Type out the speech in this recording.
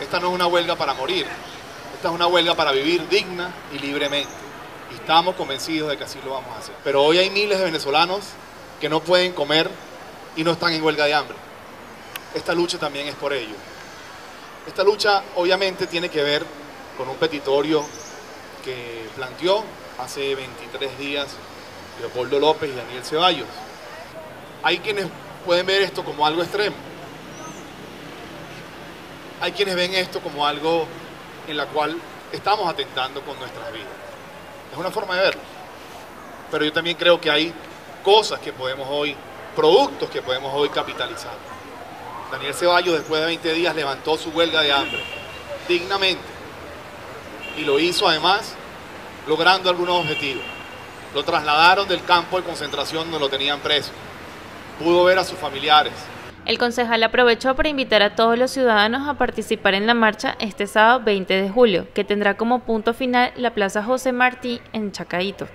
Esta no es una huelga para morir, esta es una huelga para vivir digna y libremente. Y estamos convencidos de que así lo vamos a hacer. Pero hoy hay miles de venezolanos que no pueden comer y no están en huelga de hambre. Esta lucha también es por ello. Esta lucha obviamente tiene que ver con un petitorio que planteó hace 23 días Leopoldo López y Daniel Ceballos. Hay quienes pueden ver esto como algo extremo. Hay quienes ven esto como algo en la cual estamos atentando con nuestras vidas. Es una forma de verlo. Pero yo también creo que hay cosas que podemos hoy, productos que podemos hoy capitalizar. Daniel Ceballos después de 20 días levantó su huelga de hambre dignamente y lo hizo además logrando algunos objetivos. Lo trasladaron del campo de concentración donde lo tenían preso. Pudo ver a sus familiares. El concejal aprovechó para invitar a todos los ciudadanos a participar en la marcha este sábado 20 de julio, que tendrá como punto final la Plaza José Martí en Chacaito.